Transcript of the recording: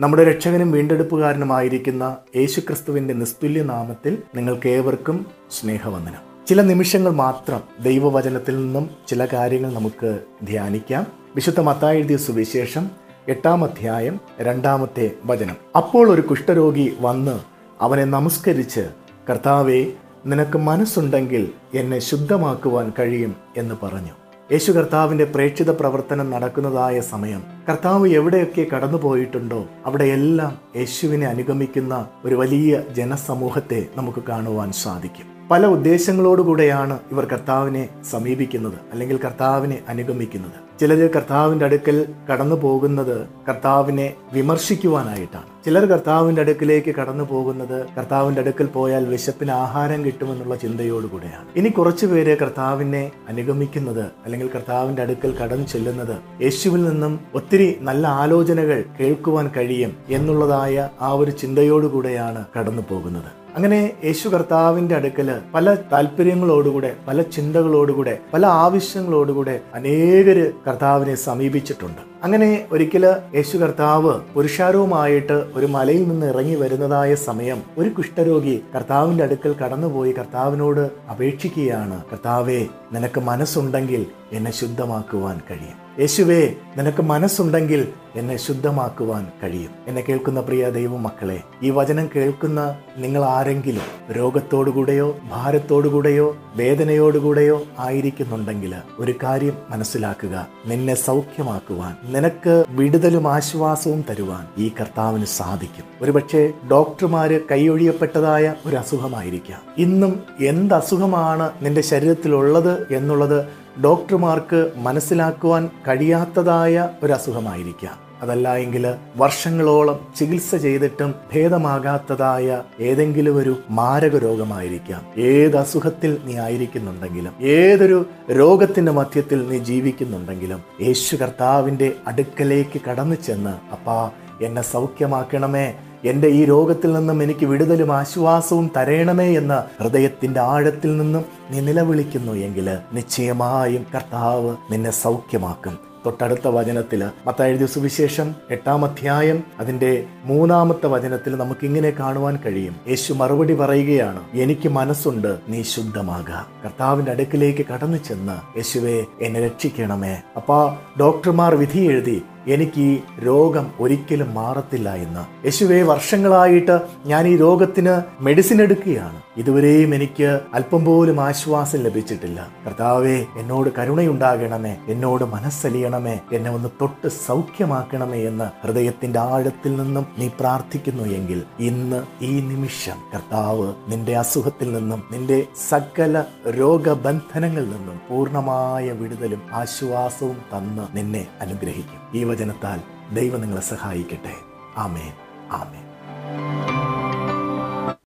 നമ്മുടെ രക്ഷകനും വീണ്ടെടുപ്പുകാരനുമായിരിക്കുന്ന യേശുക്രിസ്തുവിന്റെ നിസ്തുല്യ നാമത്തിൽ നിങ്ങൾക്ക് ഏവർക്കും സ്നേഹവന്ദനം. ചില നിമിഷങ്ങൾ മാത്രം ദൈവവചനത്തിൽ നിന്നും ചില കാര്യങ്ങൾ നമുക്ക് ധ്യാനിക്കാം. വിശുദ്ധ മത്തായി എഴുതിയ സുവിശേഷം എട്ടാം അധ്യായം രണ്ടാമത്തെ വചനം. അപ്പോൾ ഒരു കുഷ്ഠരോഗി വന്ന് അവനെ നമസ്കരിച്ച് കർത്താവെ നിനക്ക് മനസ്സുണ്ടെങ്കിൽ എന്നെ ശുദ്ധമാക്കുവാൻ കഴിയും എന്ന് പറഞ്ഞു. യേശു കർത്താവിന്റെ പ്രേക്ഷിത പ്രവർത്തനം നടക്കുന്നതായ സമയം. കർത്താവ് എവിടെയൊക്കെ കടന്നു പോയിട്ടുണ്ടോ അവിടെയെല്ലാം യേശുവിനെ അനുഗമിക്കുന്ന ഒരു വലിയ ജനസമൂഹത്തെ നമുക്ക് കാണുവാൻ സാധിക്കും. പല ഉദ്ദേശങ്ങളോടുകൂടെയാണ് ഇവർ കർത്താവിനെ സമീപിക്കുന്നത് അല്ലെങ്കിൽ കർത്താവിനെ അനുഗമിക്കുന്നത്. ചിലർ കർത്താവിന്റെ അടുക്കൽ കടന്നു പോകുന്നത് കർത്താവിനെ വിമർശിക്കുവാനായിട്ടാണ്. ചിലർ കർത്താവിന്റെ അടുക്കിലേക്ക് കടന്നു പോകുന്നത് കർത്താവിന്റെ അടുക്കൽ പോയാൽ വിശപ്പിന് ആഹാരം കിട്ടുമെന്നുള്ള ചിന്തയോടുകൂടെയാണ്. ഇനി കുറച്ചു പേര് കർത്താവിനെ അനുഗമിക്കുന്നത് അല്ലെങ്കിൽ കർത്താവിന്റെ അടുക്കൽ കടന്നു ചെല്ലുന്നത് യേശുവിൽ നിന്നും ഒത്തിരി നല്ല ആലോചനകൾ കേൾക്കുവാൻ കഴിയും എന്നുള്ളതായ ആ ഒരു ചിന്തയോടുകൂടെയാണ് കടന്നു പോകുന്നത്. അങ്ങനെ യേശു കർത്താവിന്റെ അടുക്കൽ പല താല്പര്യങ്ങളോടുകൂടെ പല ചിന്തകളോടുകൂടെ പല ആവശ്യങ്ങളോടുകൂടെ അനേകര് കർത്താവിനെ സമീപിച്ചിട്ടുണ്ട്. അങ്ങനെ ഒരിക്കൽ യേശു കർത്താവ് പുരുഷാരവുമായിട്ട് ഒരു മലയിൽ നിന്ന് ഇറങ്ങി വരുന്നതായ സമയം ഒരു കുഷ്ഠരോഗി കർത്താവിന്റെ അടുക്കൽ കടന്നുപോയി കർത്താവിനോട് അപേക്ഷിക്കുകയാണ്. കർത്താവെ നിനക്ക് മനസ്സുണ്ടെങ്കിൽ എന്നെ ശുദ്ധമാക്കുവാൻ കഴിയും. യേശുവേ നിനക്ക് മനസ്സുണ്ടെങ്കിൽ എന്നെ ശുദ്ധമാക്കുവാൻ കഴിയും. എന്നെ കേൾക്കുന്ന പ്രിയ ദൈവമക്കളെ ഈ വചനം കേൾക്കുന്ന നിങ്ങൾ ആരെങ്കിലും രോഗത്തോടുകൂടെയോ ഭാരത്തോടുകൂടെയോ വേദനയോടുകൂടെയോ ആയിരിക്കുന്നുണ്ടെങ്കിൽ ഒരു കാര്യം മനസ്സിലാക്കുക. നിന്നെ സൗഖ്യമാക്കുവാൻ നിനക്ക് വിടുതലും ആശ്വാസവും തരുവാൻ ഈ കർത്താവിന് സാധിക്കും. ഒരുപക്ഷെ ഡോക്ടർമാര് കൈയൊഴിയപ്പെട്ടതായ ഒരു അസുഖമായിരിക്കാം. ഇന്നും എന്ത് അസുഖമാണ് നിന്റെ ശരീരത്തിലുള്ളത് എന്നുള്ളത് ഡോക്ടർമാർക്ക് മനസ്സിലാക്കുവാൻ കഴിയാത്തതായ ഒരു അസുഖമായിരിക്കാം അതല്ല എങ്കിൽ വർഷങ്ങളോളം ചികിത്സ ചെയ്തിട്ടും ഭേദമാകാത്തതായ ഏതെങ്കിലും ഒരു മാരക രോഗമായിരിക്കാം. ഏത് അസുഖത്തിൽ നീ ആയിരിക്കുന്നുണ്ടെങ്കിലും ഏതൊരു രോഗത്തിന്റെ മധ്യത്തിൽ നീ ജീവിക്കുന്നുണ്ടെങ്കിലും യേശു കർത്താവിന്റെ അടുക്കലേക്ക് കടന്നു ചെന്ന് അപ്പാ എന്നെ സൗഖ്യമാക്കണമേ എന്റെ ഈ രോഗത്തിൽ നിന്നും എനിക്ക് വിടുതലും ആശ്വാസവും തരയണമേ എന്ന് ഹൃദയത്തിന്റെ ആഴത്തിൽ നിന്നും നീ നിലവിളിക്കുന്നു എങ്കിൽ നിശ്ചയമായും കർത്താവ് നിന്നെ സൗഖ്യമാക്കും. തൊട്ടടുത്ത വചനത്തിൽ മത്തായെഴുതിയ സുവിശേഷം എട്ടാം അധ്യായം അതിന്റെ മൂന്നാമത്തെ വചനത്തിൽ നമുക്ക് ഇങ്ങനെ കാണുവാൻ കഴിയും. യേശു മറുപടി പറയുകയാണ് എനിക്ക് മനസ്സുണ്ട് നീ ശുദ്ധമാക. കർത്താവിന്റെ അടുക്കിലേക്ക് കടന്നു ചെന്ന് യേശുവെ എന്നെ രക്ഷിക്കണമേ. അപ്പോൾ ഡോക്ടർമാർ വിധി എഴുതി എനിക്ക് ഈ രോഗം ഒരിക്കലും മാറത്തില്ല എന്ന്. യേശുവെ വർഷങ്ങളായിട്ട് ഞാൻ ഈ രോഗത്തിന് മെഡിസിൻ എടുക്കുകയാണ്. ഇതുവരെയും എനിക്ക് അല്പം പോലും ആശ്വാസം ലഭിച്ചിട്ടില്ല. കർത്താവെ എന്നോട് കരുണയുണ്ടാകണമേ എന്നോട് മനസ്സലിയണമേ എന്നെ ഒന്ന് തൊട്ട് സൗഖ്യമാക്കണമേ എന്ന് ഹൃദയത്തിന്റെ ആഴത്തിൽ നിന്നും നീ പ്രാർത്ഥിക്കുന്നു എങ്കിൽ ഇന്ന് ഈ നിമിഷം കർത്താവ് നിന്റെ അസുഖത്തിൽ നിന്നും നിന്റെ സകല രോഗബന്ധനങ്ങളിൽ നിന്നും പൂർണമായ വിടുതലും ആശ്വാസവും തന്ന് നിന്നെ അനുഗ്രഹിക്കും. ഈ വചനത്താൽ ദൈവം നിങ്ങളെ സഹായിക്കട്ടെ. ആമേൻ. ആമേൻ